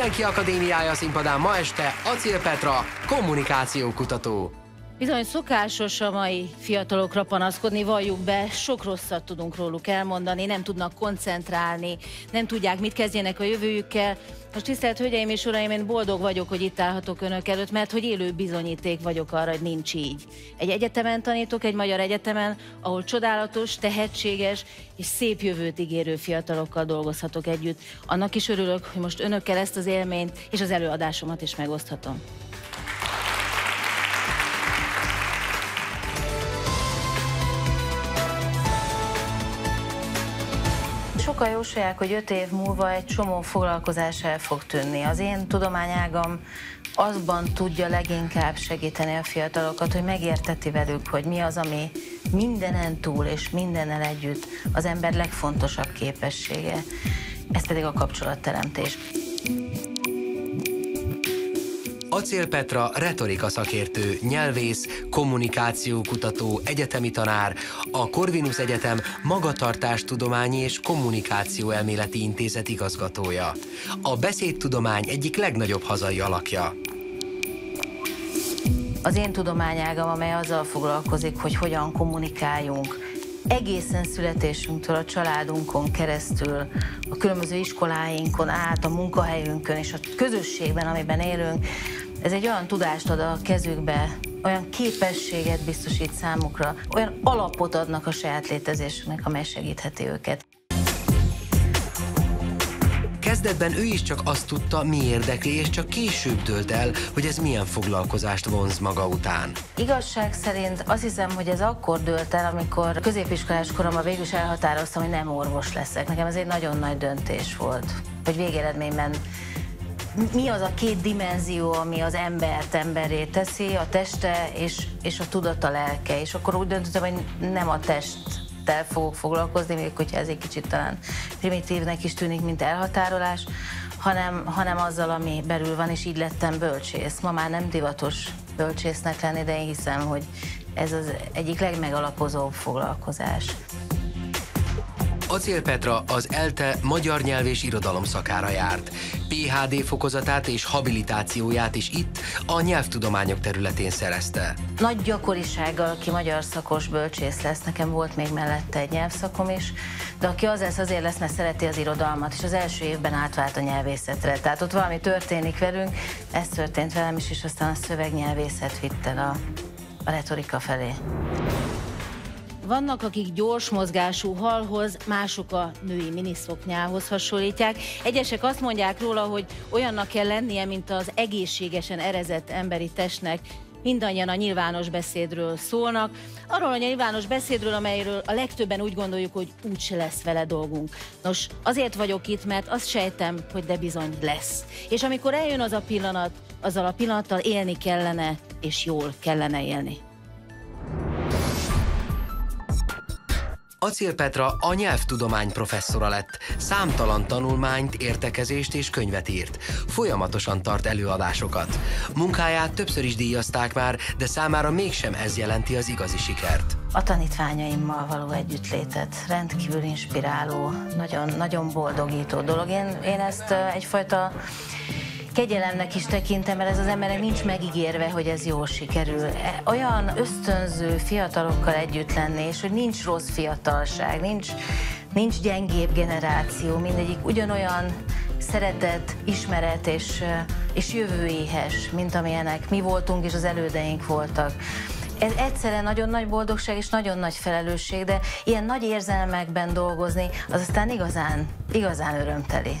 Mindenki Akadémiája színpadán ma este Acél Petra, kommunikációkutató. Bizony szokásos a mai fiatalokra panaszkodni, valljuk be, sok rosszat tudunk róluk elmondani, nem tudnak koncentrálni, nem tudják, mit kezdjenek a jövőjükkel. Most tisztelt Hölgyeim és Uraim, én boldog vagyok, hogy itt állhatok Önök előtt, mert hogy élő bizonyíték vagyok arra, hogy nincs így. Egy egyetemen tanítok, egy magyar egyetemen, ahol csodálatos, tehetséges és szép jövőt ígérő fiatalokkal dolgozhatok együtt. Annak is örülök, hogy most Önökkel ezt az élményt és az előadásomat is megoszthatom. Sokan jósolják, hogy öt év múlva egy csomó foglalkozás el fog tűnni. Az én tudományágam azban tudja leginkább segíteni a fiatalokat, hogy megérteti velük, hogy mi az, ami mindenen túl és mindennel együtt az ember legfontosabb képessége. Ez pedig a kapcsolatteremtés. Acél Petra retorika szakértő, nyelvész, kommunikációkutató, egyetemi tanár, a Corvinus Egyetem Magatartástudományi és Kommunikáció Elméleti Intézet igazgatója. A beszédtudomány egyik legnagyobb hazai alakja. Az én tudományágam, amely azzal foglalkozik, hogy hogyan kommunikáljunk, egészen születésünktől, a családunkon keresztül, a különböző iskoláinkon át, a munkahelyünkön és a közösségben, amiben élünk, ez egy olyan tudást ad a kezükbe, olyan képességet biztosít számukra, olyan alapot adnak a saját létezésüknek, amely segítheti őket. Kezdetben ő is csak azt tudta, mi érdekli, és csak később dölt el, hogy ez milyen foglalkozást vonz maga után. Igazság szerint azt hiszem, hogy ez akkor dölt el, amikor középiskolás koromban végül is elhatároztam, hogy nem orvos leszek. Nekem ez egy nagyon nagy döntés volt, hogy végeredményben mi az a két dimenzió, ami az embert emberé teszi, a teste és, és a tudata lelke. És akkor úgy döntöttem, hogy nem a testtel fogok foglalkozni, még hogyha ez egy kicsit talán primitívnek is tűnik, mint elhatárolás, hanem, hanem azzal, ami belül van, és így lettem bölcsész. Ma már nem divatos bölcsésznek lenni, de én hiszem, hogy ez az egyik legmegalapozóbb foglalkozás. Acél Petra az ELTE magyar nyelv és irodalom szakára járt. PHD fokozatát és habilitációját is itt, a nyelvtudományok területén szerezte. Nagy gyakorisággal, aki magyar szakos bölcsész lesz, nekem volt még mellette egy nyelvszakom is, de aki az lesz, azért lesz, mert szereti az irodalmat, és az első évben átvált a nyelvészetre. Tehát ott valami történik velünk, ez történt velem is, és aztán a szövegnyelvészet vitt el a, a retorika felé. Vannak, akik gyors mozgású halhoz, mások a női miniszoknyához hasonlítják. Egyesek azt mondják róla, hogy olyannak kell lennie, mint az egészségesen erezett emberi testnek, mindannyian a nyilvános beszédről szólnak. Arról a nyilvános beszédről, amelyről a legtöbben úgy gondoljuk, hogy úgyse lesz vele dolgunk. Nos, azért vagyok itt, mert azt sejtem, hogy de bizony lesz. És amikor eljön az a pillanat, azzal a pillanattal élni kellene, és jól kellene élni. Acél Petra a nyelvtudomány professzora lett, számtalan tanulmányt, értekezést és könyvet írt. Folyamatosan tart előadásokat. Munkáját többször is díjazták már, de számára mégsem ez jelenti az igazi sikert. A tanítványaimmal való együttlétet rendkívül inspiráló, nagyon, nagyon boldogító dolog. Én, én ezt egyfajta kegyelemnek is tekintem, mert ez az emberek nincs megígérve, hogy ez jól sikerül. E, olyan ösztönző fiatalokkal együtt lenni, és hogy nincs rossz fiatalság, nincs, nincs gyengébb generáció, mindegyik ugyanolyan szeretet, ismeret és, és jövőéhes, mint amilyenek mi voltunk és az elődeink voltak. Ez egyszerre nagyon nagy boldogság és nagyon nagy felelősség, de ilyen nagy érzelmekben dolgozni, az aztán igazán, igazán örömteli.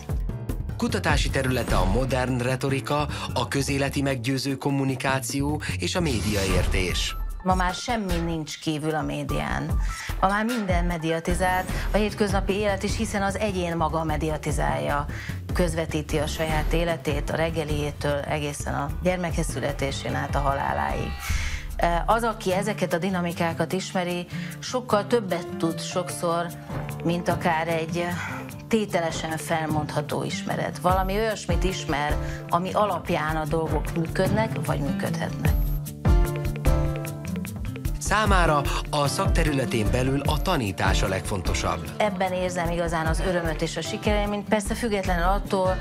Kutatási területe a modern retorika, a közéleti meggyőző kommunikáció és a médiaértés. Ma már semmi nincs kívül a médián. Ma már minden mediatizált, a hétköznapi élet is, hiszen az egyén maga mediatizálja, közvetíti a saját életét, a reggeliétől egészen a gyermekhez születésén át a haláláig. Az, aki ezeket a dinamikákat ismeri, sokkal többet tud sokszor, mint akár egy tételesen felmondható ismeret. Valami olyasmit ismer, ami alapján a dolgok működnek, vagy működhetnek. Számára a szakterületén belül a tanítás a legfontosabb. Ebben érzem igazán az örömöt és a sikerélményt, persze függetlenül attól,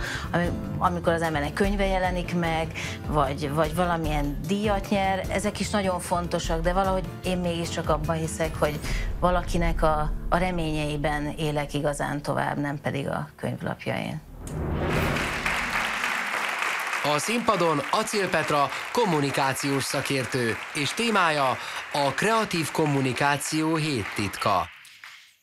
amikor az embernek könyve jelenik meg, vagy, vagy valamilyen díjat nyer, ezek is nagyon fontosak, de valahogy én mégiscsak abban hiszek, hogy valakinek a, a reményeiben élek igazán tovább, nem pedig a könyvlapjain. A színpadon Acél Petra kommunikációs szakértő, és témája a kreatív kommunikáció hét titka.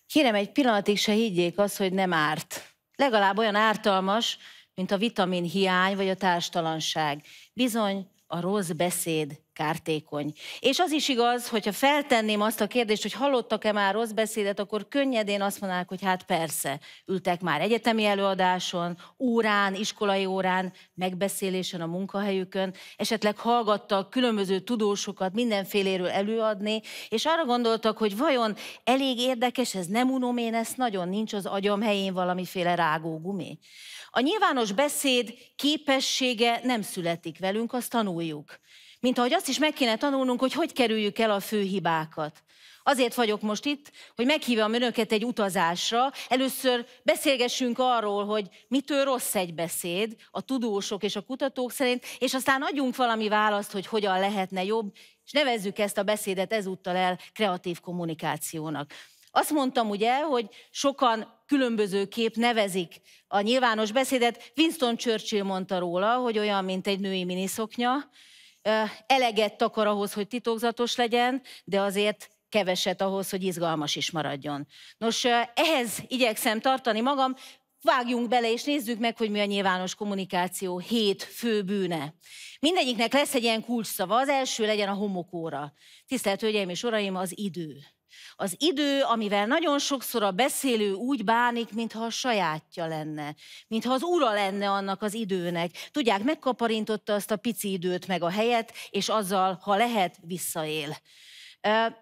Kérem, egy pillanatig se higgyék azt, hogy nem árt. Legalább olyan ártalmas, mint a vitamin hiány vagy a társtalanság. Bizony, a rossz beszéd kártékony. És az is igaz, hogyha feltenném azt a kérdést, hogy hallottak-e már rossz beszédet, akkor könnyedén azt mondanák, hogy hát persze, ültek már egyetemi előadáson, órán, iskolai órán, megbeszélésen a munkahelyükön, esetleg hallgattak különböző tudósokat mindenféléről előadni, és arra gondoltak, hogy vajon elég érdekes, ez nem unom én, ezt nagyon nincs az agyam helyén valamiféle rágógumi. A nyilvános beszéd képessége nem születik velünk, azt tanuljuk. Mint ahogy azt is meg kéne tanulnunk, hogy hogy kerüljük el a fő hibákat. Azért vagyok most itt, hogy meghívjam önöket egy utazásra. Először beszélgessünk arról, hogy mitől rossz egy beszéd, a tudósok és a kutatók szerint, és aztán adjunk valami választ, hogy hogyan lehetne jobb, és nevezzük ezt a beszédet ezúttal el kreatív kommunikációnak. Azt mondtam ugye, hogy sokan különbözőképp nevezik a nyilvános beszédet. Winston Churchill mondta róla, hogy olyan, mint egy női miniszoknya, eleget takar ahhoz, hogy titokzatos legyen, de azért keveset ahhoz, hogy izgalmas is maradjon. Nos, ehhez igyekszem tartani magam, vágjunk bele és nézzük meg, hogy mi a nyilvános kommunikáció hét fő bűne. Mindegyiknek lesz egy ilyen kulcsszava, az első legyen a homokóra. Tisztelt Hölgyeim és Uraim, az idő. Az idő, amivel nagyon sokszor a beszélő úgy bánik, mintha a sajátja lenne, mintha az ura lenne annak az időnek. Tudják, megkaparintotta azt a pici időt meg a helyet, és azzal, ha lehet, visszaél.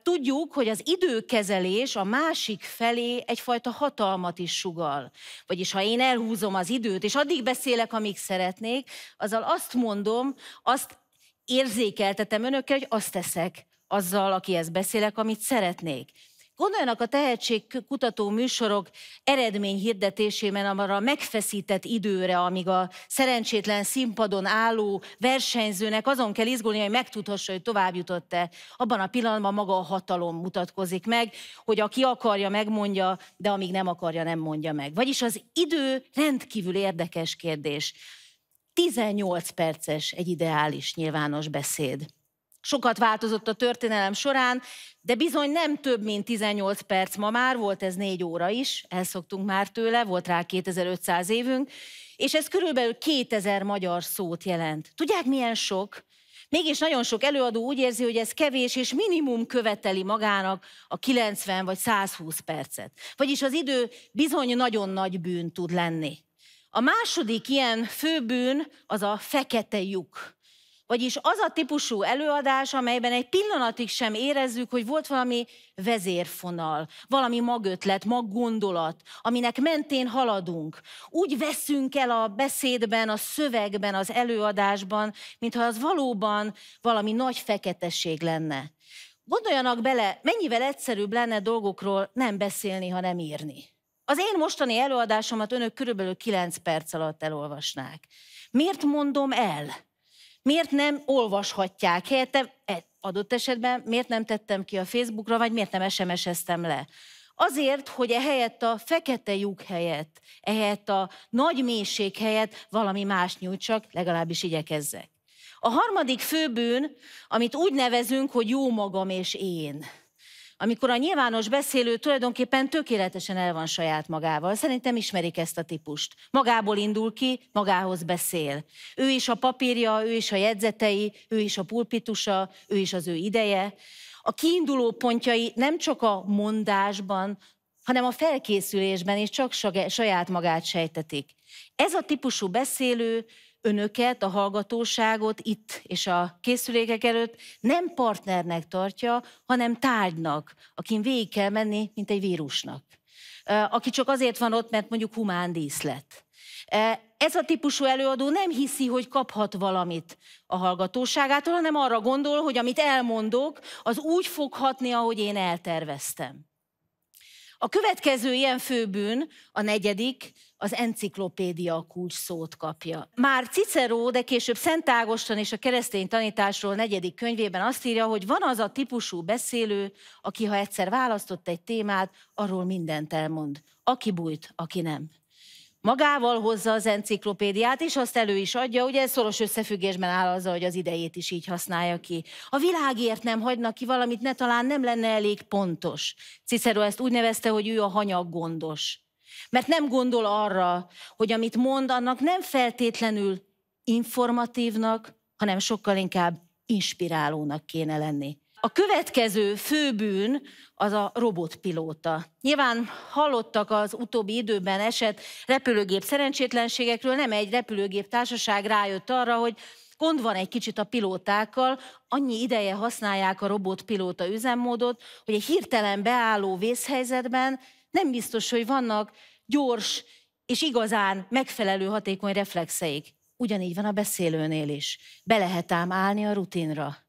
Tudjuk, hogy az időkezelés a másik felé egyfajta hatalmat is sugal. Vagyis ha én elhúzom az időt, és addig beszélek, amíg szeretnék, azzal azt mondom, azt érzékeltetem önökkel, hogy azt teszek, azzal, akihez beszélek, amit szeretnék. Gondoljanak a tehetségkutató műsorok eredmény hirdetésében arra a megfeszített időre, amíg a szerencsétlen színpadon álló versenyzőnek azon kell izgulni, hogy megtudhassa, hogy tovább jutott-e. Abban a pillanatban maga a hatalom mutatkozik meg, hogy aki akarja, megmondja, de amíg nem akarja, nem mondja meg. Vagyis az idő rendkívül érdekes kérdés. 18 perces egy ideális nyilvános beszéd. Sokat változott a történelem során, de bizony nem több, mint 18 perc ma már, volt ez négy óra is, elszoktunk már tőle, volt rá 2500 évünk, és ez körülbelül 2000 magyar szót jelent. Tudják, milyen sok? Mégis nagyon sok előadó úgy érzi, hogy ez kevés, és minimum követeli magának a 90 vagy 120 percet. Vagyis az idő bizony nagyon nagy bűn tud lenni. A második ilyen főbűn az a fekete lyuk. Vagyis az a típusú előadás, amelyben egy pillanatig sem érezzük, hogy volt valami vezérfonal, valami magötlet, maggondolat, aminek mentén haladunk. Úgy veszünk el a beszédben, a szövegben, az előadásban, mintha az valóban valami nagy feketesség lenne. Gondoljanak bele, mennyivel egyszerűbb lenne dolgokról nem beszélni, hanem írni. Az én mostani előadásomat önök körülbelül 9 perc alatt elolvasnák. Miért mondom el? Miért nem olvashatják helyette, e, adott esetben miért nem tettem ki a Facebookra, vagy miért nem SMS-eztem le. Azért, hogy ehelyett a fekete lyuk helyett, ehelyett a nagy mélység helyett valami más nyújtsak, legalábbis igyekezzek. A harmadik főbűn, amit úgy nevezünk, hogy jó magam és én amikor a nyilvános beszélő tulajdonképpen tökéletesen el van saját magával. Szerintem ismerik ezt a típust. Magából indul ki, magához beszél. Ő is a papírja, ő is a jegyzetei, ő is a pulpitusa, ő is az ő ideje. A kiinduló pontjai nem csak a mondásban, hanem a felkészülésben is csak saját magát sejtetik. Ez a típusú beszélő önöket, a hallgatóságot itt és a készülékek előtt nem partnernek tartja, hanem tárgynak, akin végig kell menni, mint egy vírusnak. Aki csak azért van ott, mert mondjuk humán díszlet. ez a típusú előadó nem hiszi, hogy kaphat valamit a hallgatóságától, hanem arra gondol, hogy amit elmondok, az úgy fog hatni, ahogy én elterveztem. A következő ilyen főbűn, a negyedik, az enciklopédia kulcs szót kapja. Már Cicero, de később Szent Ágoston és a keresztény tanításról negyedik könyvében azt írja, hogy van az a típusú beszélő, aki ha egyszer választott egy témát, arról mindent elmond. Aki bújt, aki nem magával hozza az enciklopédiát, és azt elő is adja, ugye ez szoros összefüggésben áll azzal, hogy az idejét is így használja ki. A világért nem hagynak ki valamit, ne talán nem lenne elég pontos. Cicero ezt úgy nevezte, hogy ő a hanyag gondos. Mert nem gondol arra, hogy amit mond, annak nem feltétlenül informatívnak, hanem sokkal inkább inspirálónak kéne lenni. A következő főbűn az a robotpilóta. Nyilván hallottak az utóbbi időben esett repülőgép szerencsétlenségekről, nem egy repülőgép társaság rájött arra, hogy gond van egy kicsit a pilótákkal, annyi ideje használják a robotpilóta üzemmódot, hogy egy hirtelen beálló vészhelyzetben nem biztos, hogy vannak gyors és igazán megfelelő hatékony reflexeik. Ugyanígy van a beszélőnél is. Be lehet ám állni a rutinra.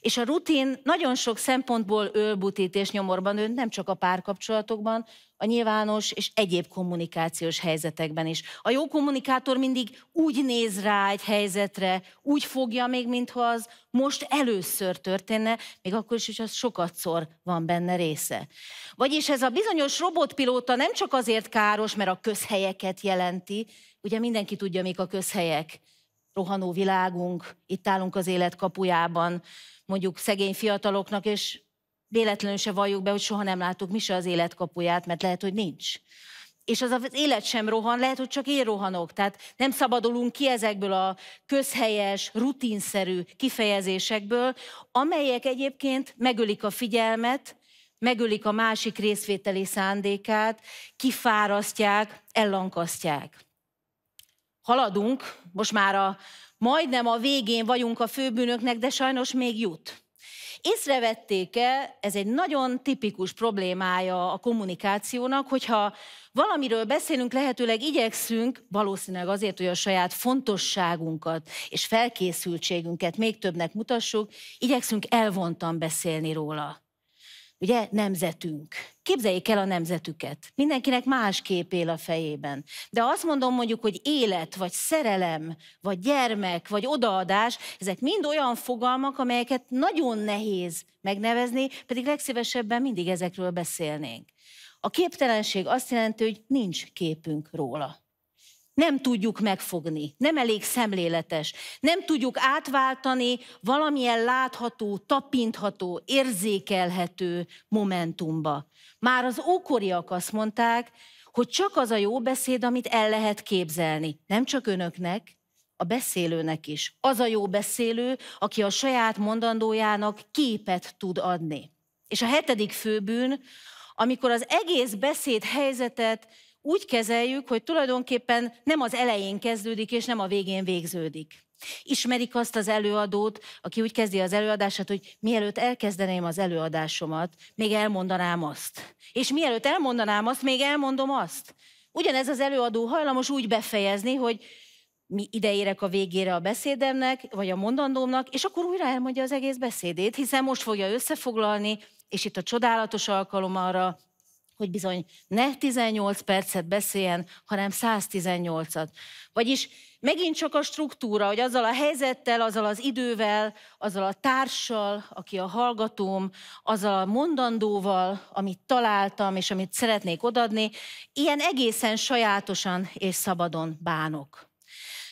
És a rutin nagyon sok szempontból ölbutít és nyomorban önt, nem csak a párkapcsolatokban, a nyilvános és egyéb kommunikációs helyzetekben is. A jó kommunikátor mindig úgy néz rá egy helyzetre, úgy fogja még, mintha az most először történne, még akkor is, hogy az sokatszor van benne része. Vagyis ez a bizonyos robotpilóta nem csak azért káros, mert a közhelyeket jelenti, ugye mindenki tudja, mik a közhelyek, rohanó világunk, itt állunk az élet kapujában, mondjuk szegény fiataloknak, és véletlenül se valljuk be, hogy soha nem látok mi se az élet kapuját, mert lehet, hogy nincs. És az az élet sem rohan, lehet, hogy csak én rohanok. Tehát nem szabadulunk ki ezekből a közhelyes, rutinszerű kifejezésekből, amelyek egyébként megölik a figyelmet, megölik a másik részvételi szándékát, kifárasztják, ellankasztják. Haladunk, most már a majdnem a végén vagyunk a főbűnöknek, de sajnos még jut. Észrevették-e, ez egy nagyon tipikus problémája a kommunikációnak, hogyha valamiről beszélünk, lehetőleg igyekszünk, valószínűleg azért, hogy a saját fontosságunkat és felkészültségünket még többnek mutassuk, igyekszünk elvontan beszélni róla ugye, nemzetünk. Képzeljék el a nemzetüket. Mindenkinek más kép él a fejében. De azt mondom mondjuk, hogy élet, vagy szerelem, vagy gyermek, vagy odaadás, ezek mind olyan fogalmak, amelyeket nagyon nehéz megnevezni, pedig legszívesebben mindig ezekről beszélnénk. A képtelenség azt jelenti, hogy nincs képünk róla nem tudjuk megfogni, nem elég szemléletes, nem tudjuk átváltani valamilyen látható, tapintható, érzékelhető momentumba. Már az ókoriak azt mondták, hogy csak az a jó beszéd, amit el lehet képzelni. Nem csak önöknek, a beszélőnek is. Az a jó beszélő, aki a saját mondandójának képet tud adni. És a hetedik főbűn, amikor az egész beszéd helyzetet úgy kezeljük, hogy tulajdonképpen nem az elején kezdődik, és nem a végén végződik. Ismerik azt az előadót, aki úgy kezdi az előadását, hogy mielőtt elkezdeném az előadásomat, még elmondanám azt. És mielőtt elmondanám azt, még elmondom azt. Ugyanez az előadó hajlamos úgy befejezni, hogy mi ideérek a végére a beszédemnek, vagy a mondandómnak, és akkor újra elmondja az egész beszédét, hiszen most fogja összefoglalni, és itt a csodálatos alkalom arra, hogy bizony ne 18 percet beszéljen, hanem 118-at. Vagyis megint csak a struktúra, hogy azzal a helyzettel, azzal az idővel, azzal a társal, aki a hallgatóm, azzal a mondandóval, amit találtam, és amit szeretnék odadni, ilyen egészen sajátosan és szabadon bánok.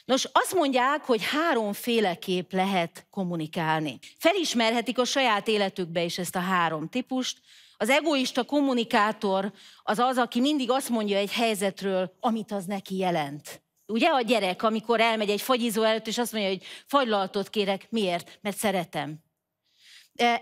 Nos, azt mondják, hogy háromféleképp lehet kommunikálni. Felismerhetik a saját életükbe is ezt a három típust, az egoista kommunikátor az az, aki mindig azt mondja egy helyzetről, amit az neki jelent. Ugye a gyerek, amikor elmegy egy fagyizó előtt, és azt mondja, hogy fagylalatot kérek, miért? Mert szeretem.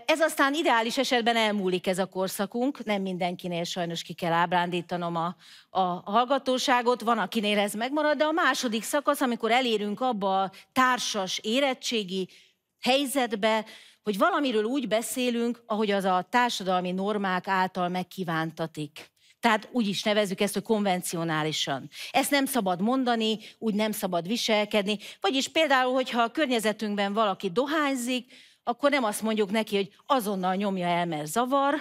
Ez aztán ideális esetben elmúlik ez a korszakunk, nem mindenkinél sajnos ki kell ábrándítanom a, a hallgatóságot, van akinél ez megmarad, de a második szakasz, amikor elérünk abba a társas érettségi helyzetbe, hogy valamiről úgy beszélünk, ahogy az a társadalmi normák által megkívántatik. Tehát úgy is nevezzük ezt, hogy konvencionálisan. Ezt nem szabad mondani, úgy nem szabad viselkedni. Vagyis például, hogyha a környezetünkben valaki dohányzik, akkor nem azt mondjuk neki, hogy azonnal nyomja el, mert zavar,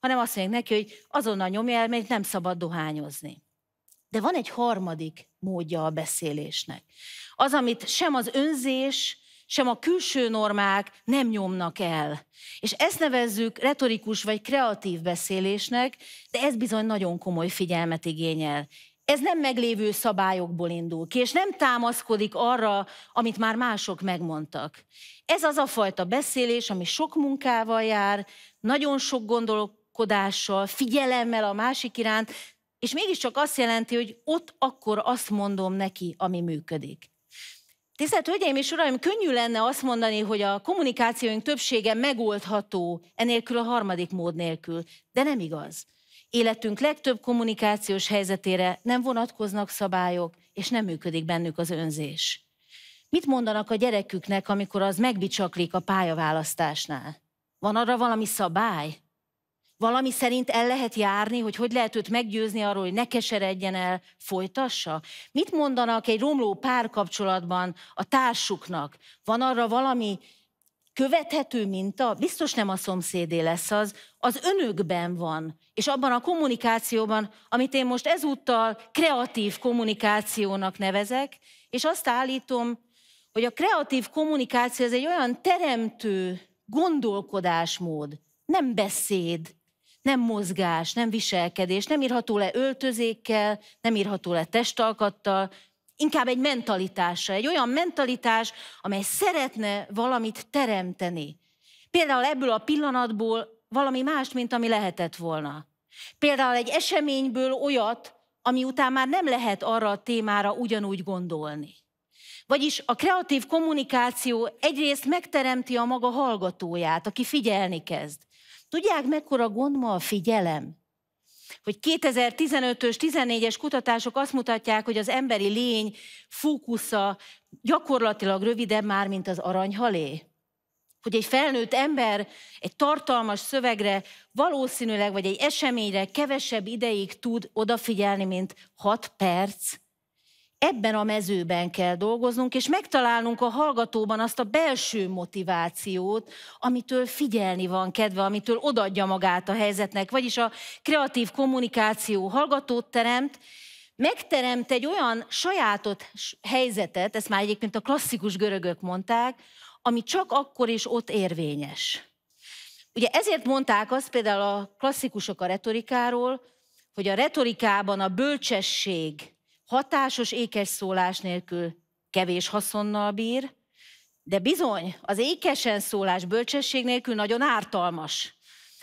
hanem azt mondjuk neki, hogy azonnal nyomja el, mert nem szabad dohányozni. De van egy harmadik módja a beszélésnek. Az, amit sem az önzés, sem a külső normák nem nyomnak el. És ezt nevezzük retorikus vagy kreatív beszélésnek, de ez bizony nagyon komoly figyelmet igényel. Ez nem meglévő szabályokból indul ki, és nem támaszkodik arra, amit már mások megmondtak. Ez az a fajta beszélés, ami sok munkával jár, nagyon sok gondolkodással, figyelemmel a másik iránt, és mégiscsak azt jelenti, hogy ott akkor azt mondom neki, ami működik. Tisztelt Hölgyeim és Uraim, könnyű lenne azt mondani, hogy a kommunikációink többsége megoldható enélkül a harmadik mód nélkül, de nem igaz. Életünk legtöbb kommunikációs helyzetére nem vonatkoznak szabályok, és nem működik bennük az önzés. Mit mondanak a gyereküknek, amikor az megbicsaklik a pályaválasztásnál? Van arra valami szabály? Valami szerint el lehet járni, hogy hogy lehet őt meggyőzni arról, hogy ne keseredjen el, folytassa? Mit mondanak egy romló párkapcsolatban a társuknak? Van arra valami követhető minta? Biztos nem a szomszédé lesz az, az önökben van, és abban a kommunikációban, amit én most ezúttal kreatív kommunikációnak nevezek, és azt állítom, hogy a kreatív kommunikáció ez egy olyan teremtő gondolkodásmód, nem beszéd, nem mozgás, nem viselkedés, nem írható le öltözékkel, nem írható le testalkattal, inkább egy mentalitásra, egy olyan mentalitás, amely szeretne valamit teremteni. Például ebből a pillanatból valami más, mint ami lehetett volna. Például egy eseményből olyat, ami után már nem lehet arra a témára ugyanúgy gondolni. Vagyis a kreatív kommunikáció egyrészt megteremti a maga hallgatóját, aki figyelni kezd. Tudják, mekkora gond ma a figyelem? Hogy 2015-ös, 14-es kutatások azt mutatják, hogy az emberi lény fókusza gyakorlatilag rövidebb már, mint az aranyhalé. Hogy egy felnőtt ember egy tartalmas szövegre valószínűleg, vagy egy eseményre kevesebb ideig tud odafigyelni, mint 6 perc, ebben a mezőben kell dolgoznunk, és megtalálnunk a hallgatóban azt a belső motivációt, amitől figyelni van kedve, amitől odadja magát a helyzetnek, vagyis a kreatív kommunikáció hallgatót teremt, megteremt egy olyan sajátot helyzetet, ezt már egyébként a klasszikus görögök mondták, ami csak akkor is ott érvényes. Ugye ezért mondták azt például a klasszikusok a retorikáról, hogy a retorikában a bölcsesség, hatásos ékes szólás nélkül kevés haszonnal bír, de bizony, az ékesen szólás bölcsesség nélkül nagyon ártalmas.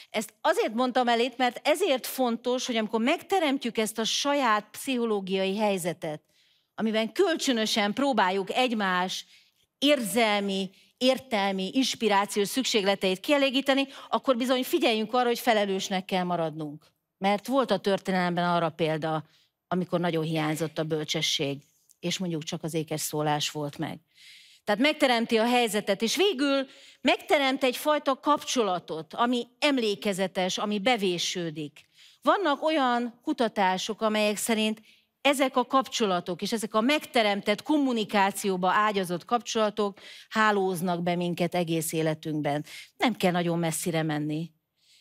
Ezt azért mondtam el mert ezért fontos, hogy amikor megteremtjük ezt a saját pszichológiai helyzetet, amiben kölcsönösen próbáljuk egymás érzelmi, értelmi, inspirációs szükségleteit kielégíteni, akkor bizony figyeljünk arra, hogy felelősnek kell maradnunk. Mert volt a történelemben arra példa, amikor nagyon hiányzott a bölcsesség, és mondjuk csak az ékes szólás volt meg. Tehát megteremti a helyzetet, és végül megteremt egyfajta kapcsolatot, ami emlékezetes, ami bevésődik. Vannak olyan kutatások, amelyek szerint ezek a kapcsolatok és ezek a megteremtett kommunikációba ágyazott kapcsolatok hálóznak be minket egész életünkben. Nem kell nagyon messzire menni.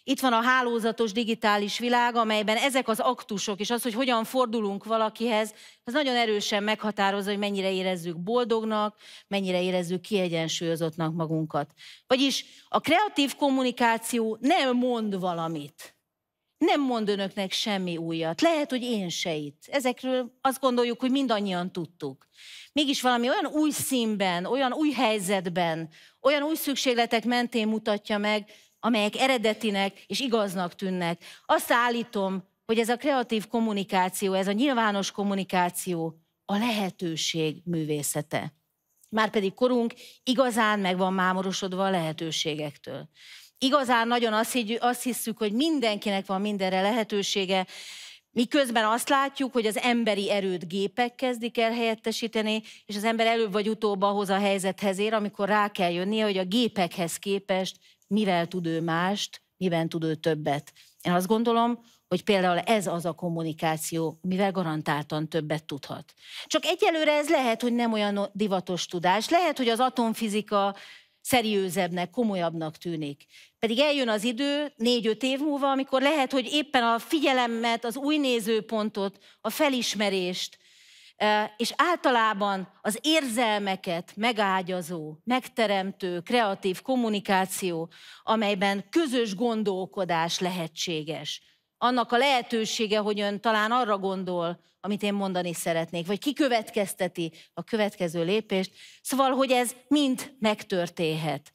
Itt van a hálózatos digitális világ, amelyben ezek az aktusok, és az, hogy hogyan fordulunk valakihez, az nagyon erősen meghatározza, hogy mennyire érezzük boldognak, mennyire érezzük kiegyensúlyozottnak magunkat. Vagyis a kreatív kommunikáció nem mond valamit. Nem mond önöknek semmi újat. Lehet, hogy én se itt. Ezekről azt gondoljuk, hogy mindannyian tudtuk. Mégis valami olyan új színben, olyan új helyzetben, olyan új szükségletek mentén mutatja meg, amelyek eredetinek és igaznak tűnnek. Azt állítom, hogy ez a kreatív kommunikáció, ez a nyilvános kommunikáció a lehetőség művészete. Márpedig korunk igazán meg van mámorosodva a lehetőségektől. Igazán nagyon azt, higy, azt hiszük, hogy mindenkinek van mindenre lehetősége, Miközben azt látjuk, hogy az emberi erőt gépek kezdik el helyettesíteni, és az ember előbb vagy utóbb ahhoz a helyzethez ér, amikor rá kell jönnie, hogy a gépekhez képest mivel tud ő mást, miben tud ő többet. Én azt gondolom, hogy például ez az a kommunikáció, mivel garantáltan többet tudhat. Csak egyelőre ez lehet, hogy nem olyan divatos tudás, lehet, hogy az atomfizika szeriőzebbnek, komolyabbnak tűnik. Pedig eljön az idő, négy-öt év múlva, amikor lehet, hogy éppen a figyelemet, az új nézőpontot, a felismerést, és általában az érzelmeket megágyazó, megteremtő, kreatív kommunikáció, amelyben közös gondolkodás lehetséges. Annak a lehetősége, hogy ön talán arra gondol, amit én mondani szeretnék, vagy kikövetkezteti a következő lépést. Szóval, hogy ez mind megtörténhet.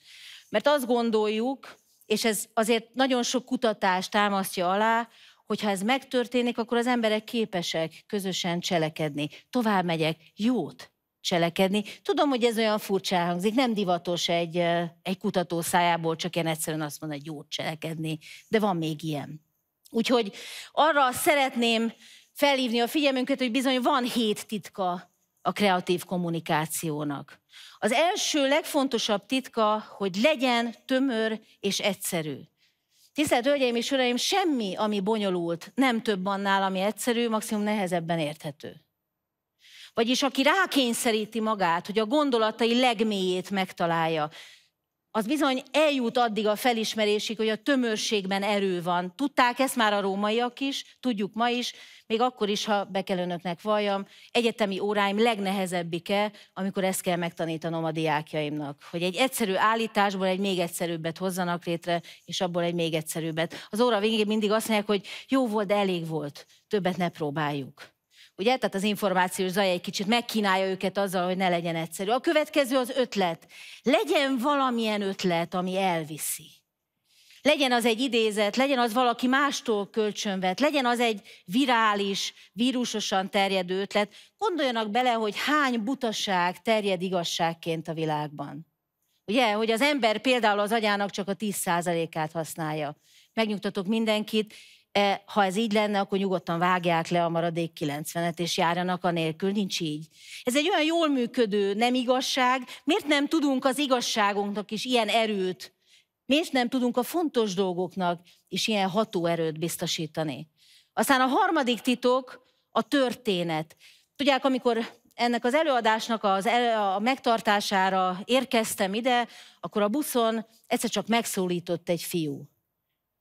Mert azt gondoljuk, és ez azért nagyon sok kutatás támasztja alá, hogyha ez megtörténik, akkor az emberek képesek közösen cselekedni. Tovább megyek, jót cselekedni. Tudom, hogy ez olyan furcsa hangzik, nem divatos egy, egy kutató szájából csak én egyszerűen azt mondani, hogy jót cselekedni, de van még ilyen. Úgyhogy arra szeretném felhívni a figyelmünket, hogy bizony van hét titka a kreatív kommunikációnak. Az első, legfontosabb titka, hogy legyen tömör és egyszerű. Tisztelt Hölgyeim és Uraim, semmi, ami bonyolult, nem több annál, ami egyszerű, maximum nehezebben érthető. Vagyis aki rákényszeríti magát, hogy a gondolatai legmélyét megtalálja, az bizony eljut addig a felismerésig, hogy a tömörségben erő van. Tudták ezt már a rómaiak is, tudjuk ma is, még akkor is, ha be kell önöknek valljam, egyetemi óráim legnehezebbike, amikor ezt kell megtanítanom a diákjaimnak. Hogy egy egyszerű állításból egy még egyszerűbbet hozzanak létre, és abból egy még egyszerűbbet. Az óra végén mindig azt mondják, hogy jó volt, de elég volt, többet ne próbáljuk. Ugye? Tehát az információs zaj egy kicsit megkínálja őket azzal, hogy ne legyen egyszerű. A következő az ötlet. Legyen valamilyen ötlet, ami elviszi. Legyen az egy idézet, legyen az valaki mástól kölcsönvet, legyen az egy virális, vírusosan terjedő ötlet. Gondoljanak bele, hogy hány butaság terjed igazságként a világban. Ugye, hogy az ember például az agyának csak a 10%-át használja. Megnyugtatok mindenkit, ha ez így lenne, akkor nyugodtan vágják le a maradék 90-et, és járjanak a nélkül. Nincs így. Ez egy olyan jól működő nem igazság. Miért nem tudunk az igazságunknak is ilyen erőt, miért nem tudunk a fontos dolgoknak is ilyen hatóerőt biztosítani? Aztán a harmadik titok a történet. Tudják, amikor ennek az előadásnak az el, a megtartására érkeztem ide, akkor a buszon egyszer csak megszólított egy fiú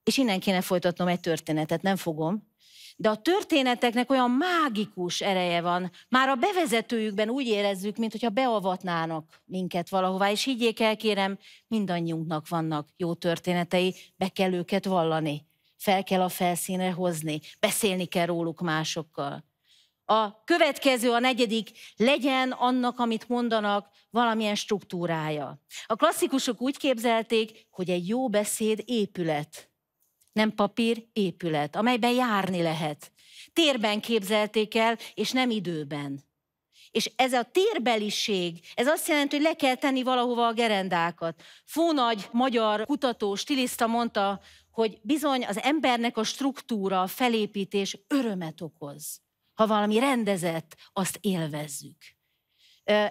és innen kéne folytatnom egy történetet, nem fogom. De a történeteknek olyan mágikus ereje van. Már a bevezetőjükben úgy érezzük, mintha beavatnának minket valahová, és higgyék el, kérem, mindannyiunknak vannak jó történetei, be kell őket vallani, fel kell a felszínre hozni, beszélni kell róluk másokkal. A következő, a negyedik, legyen annak, amit mondanak, valamilyen struktúrája. A klasszikusok úgy képzelték, hogy egy jó beszéd épület nem papír, épület, amelyben járni lehet. Térben képzelték el, és nem időben. És ez a térbeliség, ez azt jelenti, hogy le kell tenni valahova a gerendákat. Fónagy magyar kutató, stiliszta mondta, hogy bizony az embernek a struktúra, a felépítés örömet okoz. Ha valami rendezett, azt élvezzük.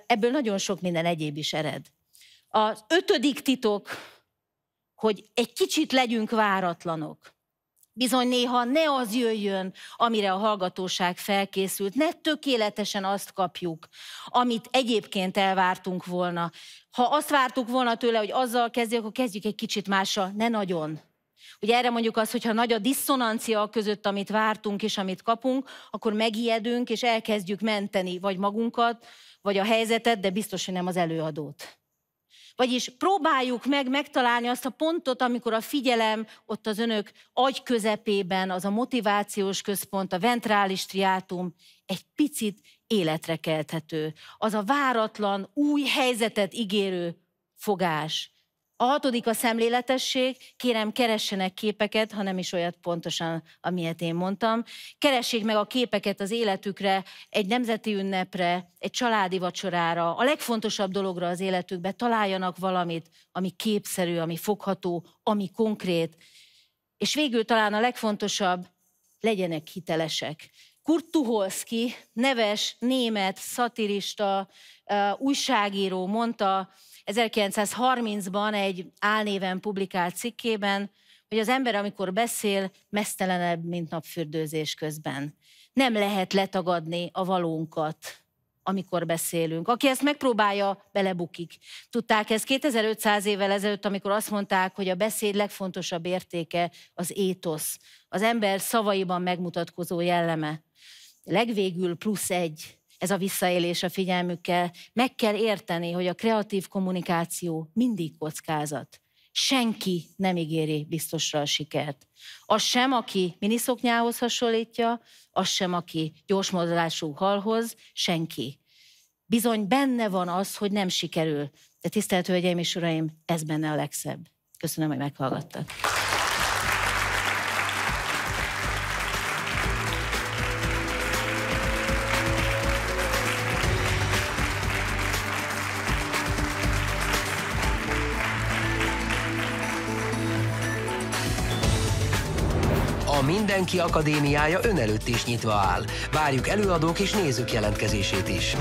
Ebből nagyon sok minden egyéb is ered. Az ötödik titok, hogy egy kicsit legyünk váratlanok. Bizony néha ne az jöjjön, amire a hallgatóság felkészült, ne tökéletesen azt kapjuk, amit egyébként elvártunk volna. Ha azt vártuk volna tőle, hogy azzal kezdjük, akkor kezdjük egy kicsit mással, ne nagyon. Ugye erre mondjuk az, hogyha nagy a diszonancia között, amit vártunk és amit kapunk, akkor megijedünk és elkezdjük menteni vagy magunkat, vagy a helyzetet, de biztos, hogy nem az előadót. Vagyis próbáljuk meg megtalálni azt a pontot, amikor a figyelem ott az önök agy közepében, az a motivációs központ, a ventrális triátum egy picit életre kelthető. Az a váratlan, új helyzetet ígérő fogás. A hatodik a szemléletesség, kérem keressenek képeket, ha nem is olyat pontosan, amilyet én mondtam. Keressék meg a képeket az életükre, egy nemzeti ünnepre, egy családi vacsorára, a legfontosabb dologra az életükbe, találjanak valamit, ami képszerű, ami fogható, ami konkrét. És végül talán a legfontosabb, legyenek hitelesek. Kurt Tuholsky, neves német szatirista, újságíró mondta, 1930-ban egy álnéven publikált cikkében, hogy az ember, amikor beszél, mesztelenebb, mint napfürdőzés közben. Nem lehet letagadni a valónkat, amikor beszélünk. Aki ezt megpróbálja, belebukik. Tudták ezt 2500 évvel ezelőtt, amikor azt mondták, hogy a beszéd legfontosabb értéke az étosz, az ember szavaiban megmutatkozó jelleme. Legvégül plusz egy, ez a visszaélés a figyelmükkel. Meg kell érteni, hogy a kreatív kommunikáció mindig kockázat. Senki nem ígéri biztosra a sikert. Az sem, aki miniszoknyához hasonlítja, az sem, aki gyorsmozdulású halhoz, senki. Bizony benne van az, hogy nem sikerül. De tisztelt Hölgyeim és Uraim, ez benne a legszebb. Köszönöm, hogy meghallgattak. Mindenki Akadémiája ön előtt is nyitva áll. Várjuk előadók és nézők jelentkezését is.